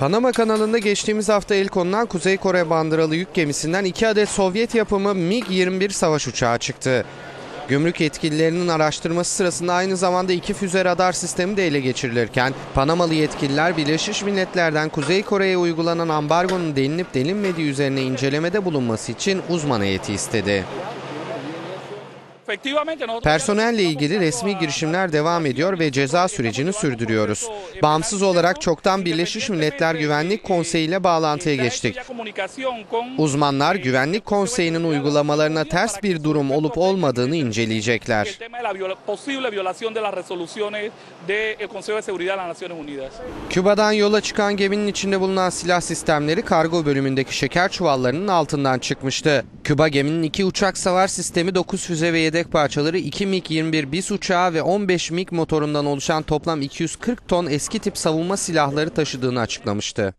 Panama kanalında geçtiğimiz hafta el konulan Kuzey Kore bandıralı yük gemisinden iki adet Sovyet yapımı MiG-21 savaş uçağı çıktı. Gümrük yetkililerinin araştırması sırasında aynı zamanda iki füze radar sistemi de ele geçirilirken Panamalı yetkililer Birleşmiş Milletler'den Kuzey Kore'ye uygulanan ambargonun delinip delinmediği üzerine incelemede bulunması için uzman heyeti istedi. Personelle ilgili resmi girişimler devam ediyor ve ceza sürecini sürdürüyoruz. Bağımsız olarak çoktan Birleşmiş Milletler Güvenlik Konseyi ile bağlantıya geçtik. Uzmanlar Güvenlik Konseyi'nin uygulamalarına ters bir durum olup olmadığını inceleyecekler. Küba'dan yola çıkan geminin içinde bulunan silah sistemleri kargo bölümündeki şeker çuvallarının altından çıkmıştı. Küba geminin iki uçak savar sistemi, 9 füze ve yedek parçaları, 2 MiG-21 BIS uçağı ve 15 MiG motorundan oluşan toplam 240 ton eski tip savunma silahları taşıdığını açıklamıştı.